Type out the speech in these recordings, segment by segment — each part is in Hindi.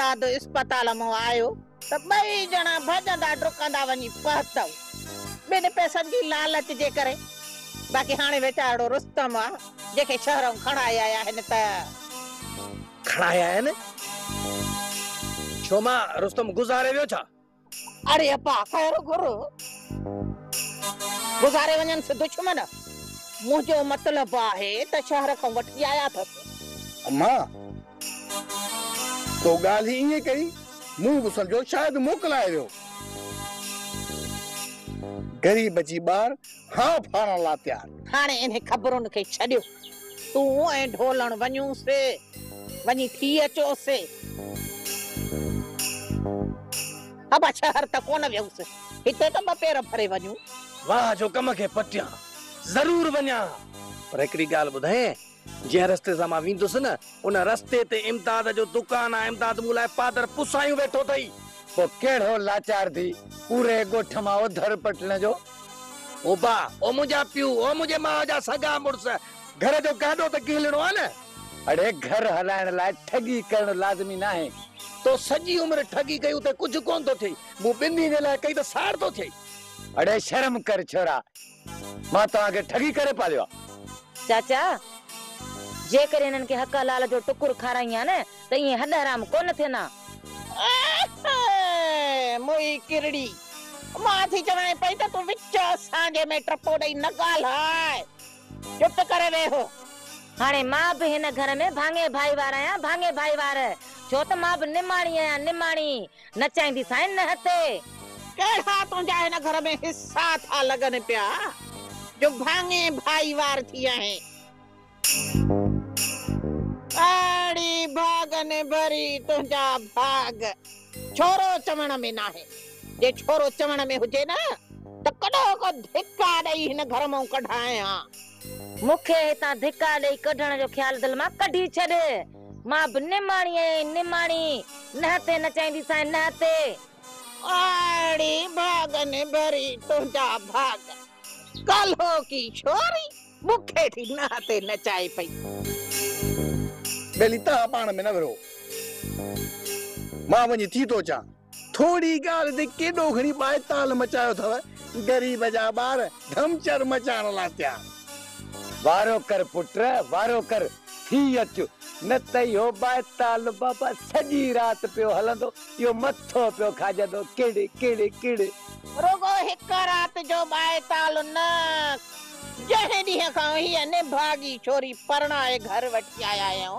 दाद अस्पताल माँ आयो त ॿई ॼणा भॼंदा डुकंदा वञी पहुतव ॿिनि पैसनि जी लालच जे करे बाक़ी हाणे वीचारो रुस्तम आहे जेके शहरों खणाए आया आहिनि त खणाया आहिनि छो माँ रुस्तम गुज़ारे वियो छा अरे अपा ख़ैर गुरु गुज़ारे वञनि से दुश्मन मुंहिंजो मतिलबु आहे त शहर खां वठी आया अथसि अम्मा तो ॻाल्हि ही ईअं कई मूं बि सम्झो शायदि मोकिलाए वियो ग़रीब जी ॿार हा फारण लाइ तयार। हाणे इन ख़बरुनि खे छॾियो। तूं ऐं ढोलण वञूंसि वञी थी अचोसि अबा शहर त कोन वियूंसि हिते त ॿ पेर भरे वञूं। वाह जो कम खे पटियाँ ज़रूर वञा। पर हिकिड़ी ॻाल्हि ॿुधाए जंहिं रस्ते सां माँ वेंदुसि न, उन रस्ते ते इमदाद जो दुकान आहे इमदाद मूं लाइ पादर पुसायूं वेठो अथई पोइ कहिड़ो लाचार थी, पूरे ॻोठ माँ उधर पटण जो। ओ बा, ओ मुंहिंजा पीउ ओ मुंहिंजे माउ जा सगा मुड़ुस, घर जो गाॾो त कीलणो आहे न। अड़े, घर हलाइण लाइ ठगी करणु लाज़मी न आहे तो सॼी उमिरि ठगी कयूं त कुझु कोन थो थिए। मूं ॿिन्ही जे लाइ कई त साड़ थो थिए। अड़े, शर्म कर छोरा। माँ तव्हांखे ठगी करे पालियो आहे चाचा जेकर इन्हनि खे हक लाल जो टुकुर खाराई आहे न त ईअं हॾ हराम कोन थियना। मोई किरड़ी। माँ थी चवणे पई त तूं विच असांजे में टपो ॾेई न ॻाल्हाए। चुप करे वेहो। हाणे माँ बि हिन घर में भाङे भाई वार आहियाँ भाङे भाई वार। छो त माँ बि निमाणी आहियाँ निमाणी। नचाईंदी साईं न हथे। कहिड़ा तुंहिंजा हिन घर में हिस्सा था लॻनि पिया जो भाङे भाई वार थी आहे? अड़ी भागन भरी तुंहिंजा भाग। छोरो चवण में न आहे जे छोरो चवण में हुजे न, त कॾो को धिका ॾेई हिन घर माँ कढायां। मूंखे हितां धिका ॾेई कढण जो ख़्याल दिलि माँ कढी छॾ। माँ बि निमाणी आहियाँ निमाणी, न हथे नचाईंदी साईं न हथे अड़ी भागन भरी तुंहिंजा भाग। कल हो की छोरी, मूंखे थी न ते नचाए पई। पाण में न विढ़ो माँ वञी थी थो अचां थोरी ॻाल्हि ते केॾो घणी बाहि ताल मचायो अथव ग़रीब जा ॿार धमचर मचाइण लाइ तयार वारो कर पुट वारो कर थी अच। न त इहो बाहिताल बाबा सॼी राति पियो हलंदो। इहो मथो पियो खाजंदो। किड़ किड़ किड़। रुगो हिक रात जो बाए ताल न जंहिं ॾींहं खां हीअ निभागी छोरी परणाए घर वठी आया आहियूं।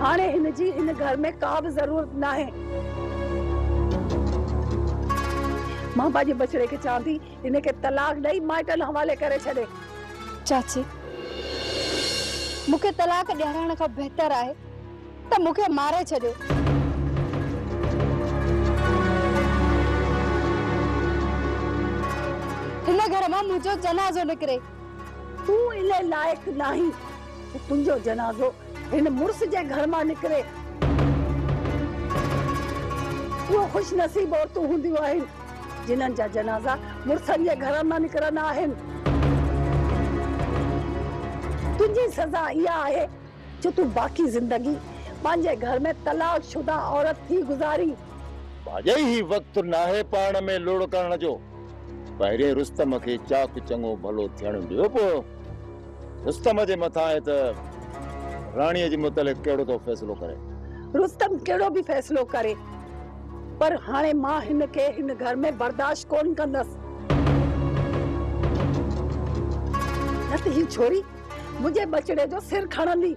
हाणे हिन जी हिन घर में का बि ज़रूरत न आहे माँ पंहिंजे बछड़े खे चवां थी हिन खे तलाक ॾेई माइटनि हवाले करे छॾे। चाची मूंखे तलाक ॾियारण खां बहितर आहे त मूंखे मारे छॾियो। हिन घर माँ मुंहिंजो जनाज़ो निकिरे। तूं इन लाइक़ नाही त तुंहिंजो जनाज़ो हिन मुड़ुस जे घर माँ निकिरे उहो ख़ुशि नसीब औरतूं हूंदियूं आहिनि जिन्हनि जा जनाज़ा मुड़ुसनि जे घर माँ निकिरंदा आहिनि। तुंहिंजी सज़ा इहा आहे, जो तूं बाक़ी ज़िंदगी पंहिंजे घर में तलाक शुदा औरत थी गुज़ारी। वाजई ही वक़्तु नाहे पाण में लोड़ करण जो। पहिरें रुस्तम खे चाक चङो भलो थियण ॾियो पोइ रुस्तम जे मथां त राणीअ जे मुतलिक़ कहिड़ो थो फ़ैसिलो करे। रुस्तम कहिड़ो बि फ़ैसिलो करे। पर हाणे माँ हिन खे हिन घर में बर्दाश्त कोन कंदसि। न त ही छोरी मुंहिंजे बचड़े जो सिर खणंदी।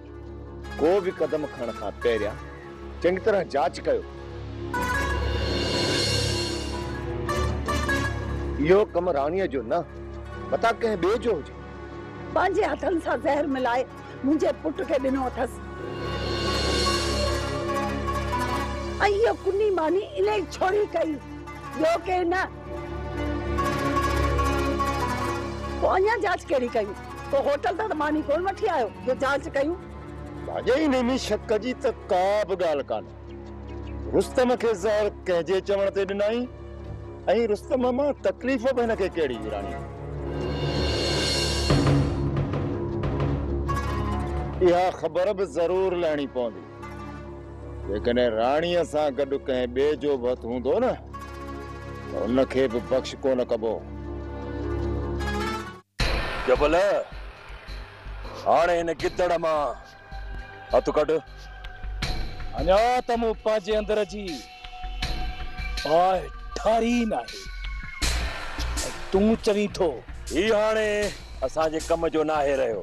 को बि कदम खणण खां पहिरियाँ चङी तरह जाँच कयो। इहो कमु राणीअ जो न पता कंहिं ॿिए जो हुजे। पंहिंजे हथनि सां ज़हर मिलाए मुंहिंजे पुट खे ॾिनो अथसि ऐं इहो कुनी मानी इन छोड़ी कई ॿियो केरु न। पोइ अञा जाँच कहिड़ी कयूं पोइ होटल तां त मानी कोन वठी आयो। जो जाँच कयूं भाॼे हिन में शक जी, त का बि ॻाल्हि कान्हे रुस्तम खे ज़हर कंहिंजे चवण ते ॾिनई ऐं रुस्तम माँ तकलीफ़ बि हिनखे कहिड़ी राणी इहा ख़बर बि ज़रूर लहणी पवंदी। जेकॾहिं राणीअ सां गॾु कंहिं ॿिए जो बि हथु हूंदो न त उनखे बि बख़्श कोन कबो। जबल हाणे हिन गिदड़ माँ हथु कढ। अञा त मूं पंहिंजे अंदर जी बाहि ठारी नाहे। ऐं तूं चवीं थो। ही हाणे असांजे कम जो नाहे रहियो।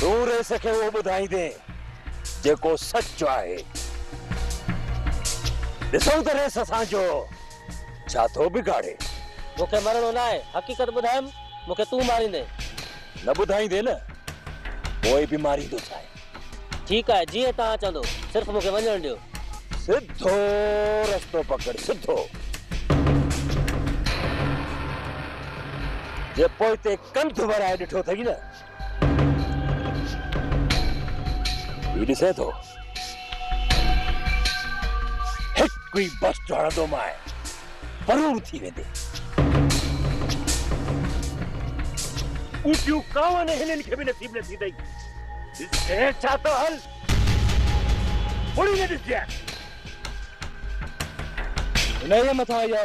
तूं रेस खे उहो ॿुधाईंदे जेको सच आहे ॾिसूं त रेस असांजो छा थो बिगाड़े। मूंखे मरणो न आहे हक़ीक़त ॿुधायमि मूंखे तूं मारींदे न ॿुधाईंदे न पोइ बि मारींदो छा ठीकु आहे जीअं तव्हां चवंदो सिर्फ़ु मूंखे वञणु ॾियो सिधो रस्तो पकड़ सिधो जे पोइ ते कंध वराए ॾिठो अथई न ही ॾिसे थो हिकु ई बस हणंदो माँ परूर थी वेंदे ऊटियूं कावन हिननि खे बि नसीब न थींदई ॾिसे छा थो हल मुड़ी न ॾिसजे हिनजे मथां इहा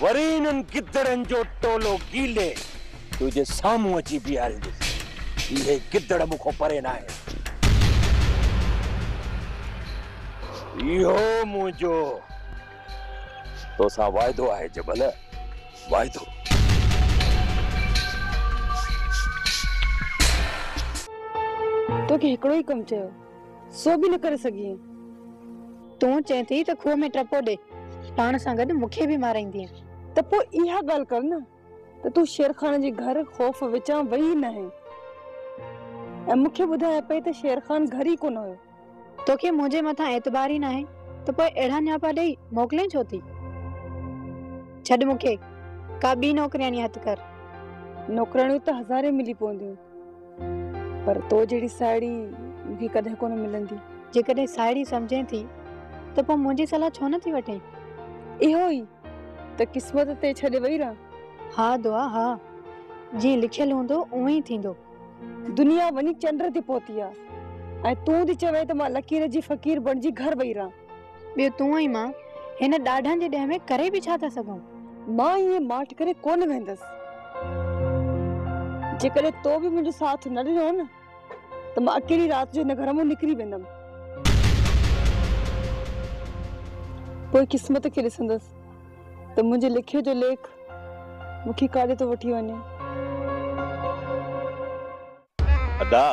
गिदड़नि जो टोलो गीले तुंहिंजे साम्हूं अची बीहारींदुसि इहे गिदड़ मूंखां परे न आहिनि इहो मुंहिंजो तोसां वाइदो आहे जबल वाइदो तोखे हिकिड़ो ई कमु चयो? सो बि न करे सघी तूं चए थी त खूह में टपो ॾे। पाण सां गॾु मूंखे बि माराईंदी त पोइ इहा ॻाल्हि कर न त तूं शेर खान जे घर ख़ौफ़ विचां वई न आहे ऐं मूंखे ॿुधाए पई त शेर खान घर ई कोन हुयो? तोखे मुंहिंजे मथां एतबार ई न आहे त पोइ अहिड़ा न्यापा ॾेई मोकिले छो थी? छॾ मूंखे का ॿी नौकरियानी हथु कर। नौकराणियूं त हज़ारे मिली पवंदियूं पर तो जहिड़ी साहेड़ी मूंखे कॾहिं कोन मिलंदी। जेकॾहिं साहेड़ी सम्झे थी त पोइ मुंहिंजी सलाह छो नथी वठे? इहो ई त क़िस्मत ते छॾे वई रहां। हा दुआ हा। जीअं लिखियलु हूंदो उहो ई थींदो। दुनिया वञी चंड ते पहुती आहे ऐं तूं थी चवे त माँ लकीर जी फ़कीर बणिजी घर वई रहां। ॿियो तूं ऐं माँ हिन ॾाढनि जे ॾह में करे बि छा था सघूं? माँ ईअं माठ करे कोन वेंदसि। जेकॾहिं तो बि मुंहिंजो साथ न ॾिनो न त माँ अकेली राति जो हिन घर माँ निकिरी वेंदमि। पोइ क़िस्मत खे ॾिसंदसि। त मुंहिंजे लिखियो जो लेख मूंखे काॾे थो वठी वञे अदा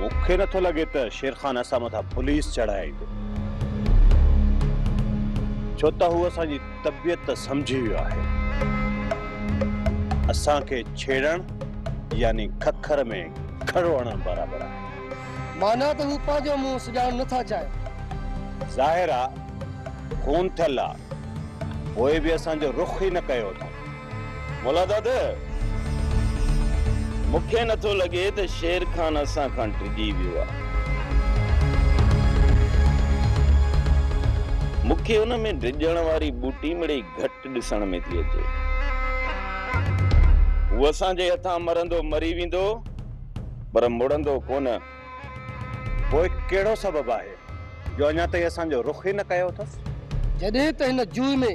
मूंखे नथो लॻे त शेर खान असां मथां पुलिस चढ़ाए ईंदो छो त हू असांजी तबियत त सम्झी वियो आहे। असांखे छेड़ण यानी खखर में खड़ो हणण बराबरि आहे। माना त हू पंहिंजो मुंहुं सुञाण नथा चाहे। ज़ाहिर आहे खून थियल आहे पोइ बि असांजो रुख ई न कयो अथऊं मुला दादा, मूंखे नथो लॻे त शेर खान असां खां डिॼी वियो आहे मूंखे उन में डिॼण वारी बूटी मिड़ई घटि ॾिसण में थी अचे। उहो असांजे हथां मरंदो मरी वेंदो, पर मुड़ंदो कोन। पोइ कहिड़ो सबबु आहे? जो अञा ताईं असांजो रुख ई न कयो अथसि? जॾहिं त हिन जूए में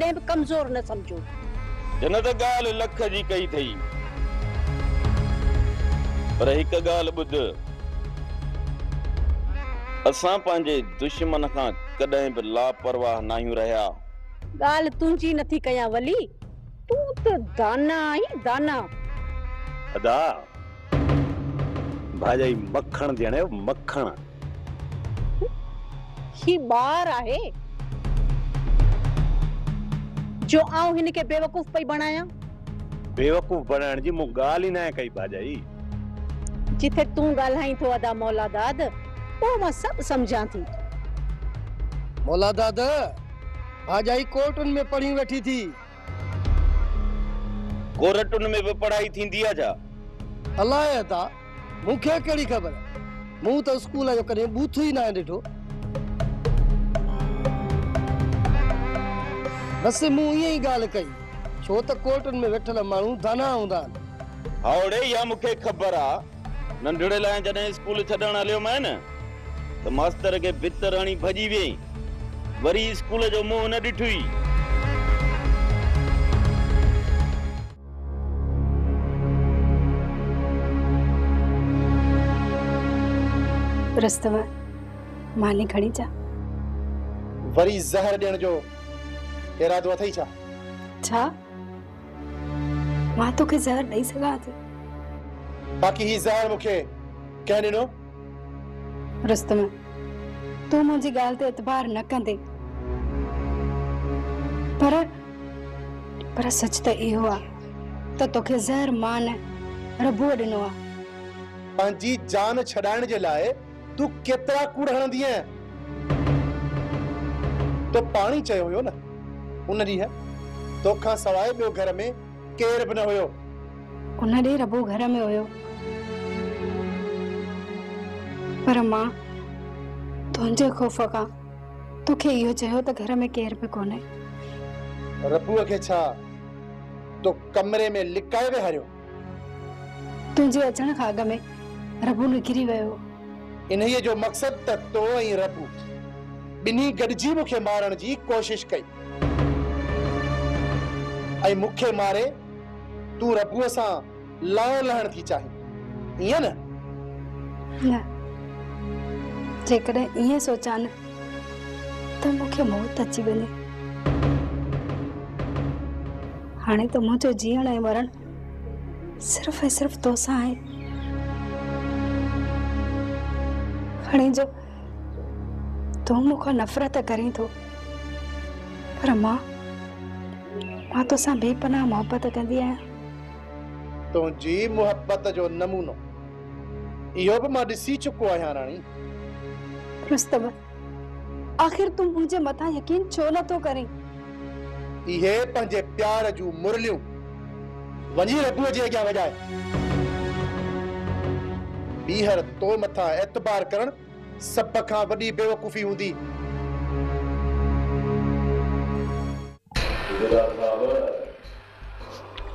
कॾहिं बि कमज़ोर न सम्झो। जन त ॻाल्हि लख जी कई अथई पर हिकु ॻाल्हि ॿुध। असां पंहिंजे दुश्मन खां कॾहिं बि लापरवाह न आहियूं रहिया। ॻाल्हि तुंहिंजी नथी कयां वली। तूं त दाना आहीं दाना। अदा। भाॼाई मखण ॾियण जो मखण। ही ॿार आहे। जो आऊँ हिन खे बेवकूफ़ पई बणायां? बेवकूफ़ बणाइण जी मूं ॻाल्हि ई न आहे कई भाॼाई। जिथे तूं ॻाल्हाईं थो अदा मौला दाद पोइ माँ सभु सम्झां थी। मौला दाद भाॼाई कोर्टुनि में पढ़ी वेठी थी। कोरटुनि में बि पढ़ाई थींदी आहे छा? अलाए था मूंखे कहिड़ी ख़बर? मूं त स्कूल जो कॾहिं बूथ ई न ॾिठो। बसि मूं ईअं ई ॻाल्हि कई छो त कोर्टुनि में वेठल माण्हू दाना हूंदा आहिनि। हावड़े इहा मूंखे ख़बर आहे नंढड़े लाइ जॾहिं स्कूल छॾण हलियो मैं न त मास्तर खे भितर हणी भॼी वई। वरी स्कूल जो मुंहुं न ॾिठुई। रस्तव मानी खणी जा। वरी ज़हर ॾियण जो इरादो अथई छा छा माँ तोखे ज़हर ॾेई सघां थी। बाक़ी ही ज़हर मूंखे कंहिं ॾिनो रुस्तम तूं मुंहिंजी ॻाल्हि ते एतबार न कंदे। पर पर सच त इहो आहे त तोखे ज़हर माँ न रबुअ ॾिनो आहे पंहिंजी जान छॾाइण जे लाइ तूं केतिरा कूड़ हणंदी आहीं तो पाणी चयो हुयो न। उन ॾींहुं तोखां सवाइ ॿियो घर में केर बि न हुयो उन ॾींहुं रबो घर में हुयो पर माँ तुंहिंजे ख़ौफ़ खां तोखे इहो चयो त घर में केर बि कोन्हे रबूअ खे छा तो कमरे में लिकाए विहारियो तुंहिंजे अचण खां अॻु में रबू निकिरी वियो इन्हीअ जो मक़सदु त तो ऐं रबू। ॿिन्ही गॾिजी मूंखे मारण जी कोशिश कई। ऐं मूंखे मारे तूं रबूअ सां लाओ लहण थी चाहीं। ईअं न? न। जेकॾहिं ईअं सोचां न, त मूंखे मौत अची वञे। हाणे त मुंहिंजो जीअण ऐं मरण सिर्फ़ु ऐं सिर्फ़ु तोसां आहे। खणी जो तूं मूंखां नफ़रत करीं थो, पर माँ माँ तोसां बेपनाह मोहबत कंदी आहियाँ। तुंहिंजी मुहबत जो नमूनो इहो बि माँ ॾिसी चुको आहियाँ राणी। रुस्तम आख़िर तूं मुंहिंजे मथां यकीन छो नथो करीं? इहे पंहिंजे प्यार जूं मुरलियूं वञी रबूअ जे अॻियाँ वॼाए। ॿीहर तो मथां एतबार करण सभ खां वॾी बेवकूफ़ी हूंदी।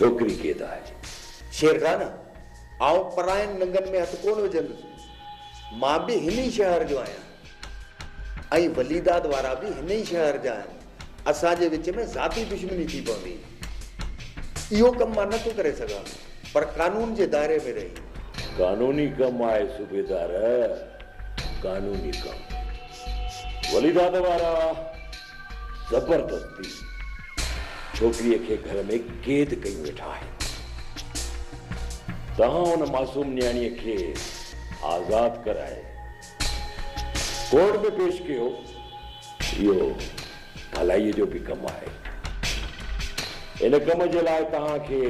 छोकिरी क़ैद आहे शेर खान आउं परायनि नंगनि में हथु कोन विझंदुसि माँ बि हिन शहर जो आहियाँ ऐं वलीदाद वारा बि हिन शहर जा आहिनि असांजे विच में ज़ाती दुश्मनी थी पवंदी इहो कमु माँ नथो करे सघां, पर कानून जे दायरे में रही। कानूनी कमु आहे, सूबेदार। कानूनी कमु। वली दादा वारा ज़बरदस्ती। छोकिरीअ खे घर में क़ैद कयूं वेठा आहिनि तव्हां हुन मासूम न्याणीअ खे आज़ाद कराए। कोर्ट में पेश कयो इहो भलाईअ जो बि कमु आहे इन कम जे लाइ तव्हांखे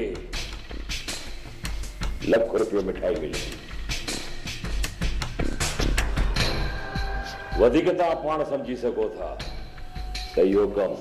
लख रुपियो मिठाई मिलंदी वधीक तव्हां पाण सम्झी सघो था त इहो कमु